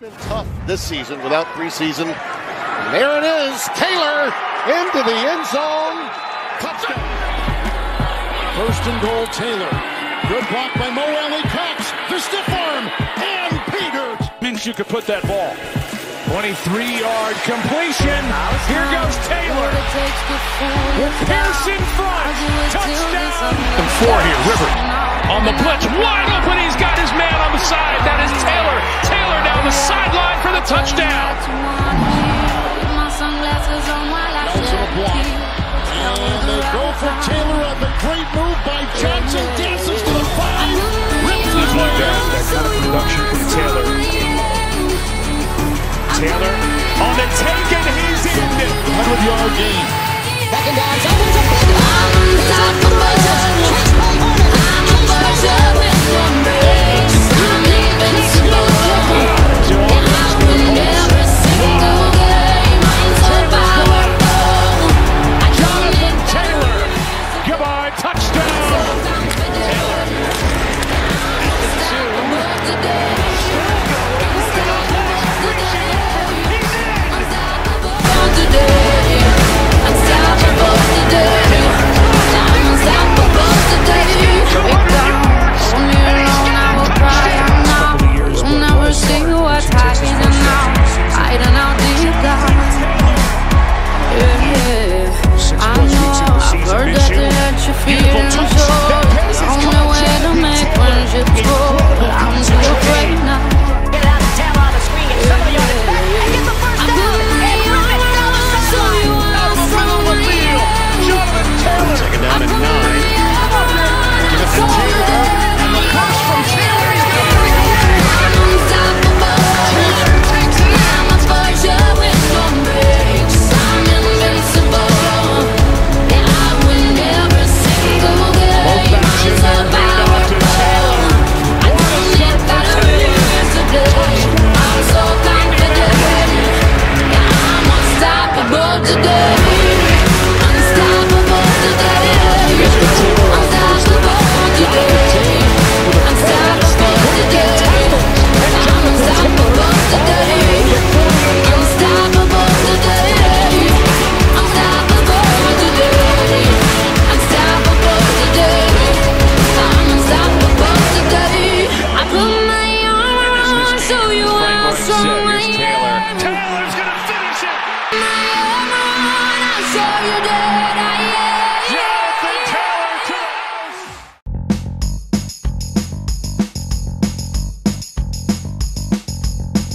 been tough this season without preseason. And there it is. Taylor into the end zone. Touchdown. First and goal, Taylor. Good block by Mo Alie-Cox. The stiff arm. And Peters. Means you could put that ball. 23-yard completion. Here goes Taylor. With Pierce in front. Touchdown. And four here. River on the blitz. Wide open. The sideline for the touchdown. And they go for Taylor on the great move by Johnson. Dances to the five. Rips his way down. That kind of production from Taylor. Taylor on the take and he's in. 100 yard gain. Second down, Jones a big Touchdown.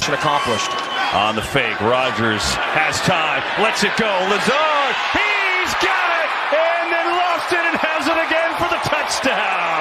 Mission accomplished. On the fake, Rodgers has time, lets it go. Lazard, he's got it, and then lost it and has it again for the touchdown.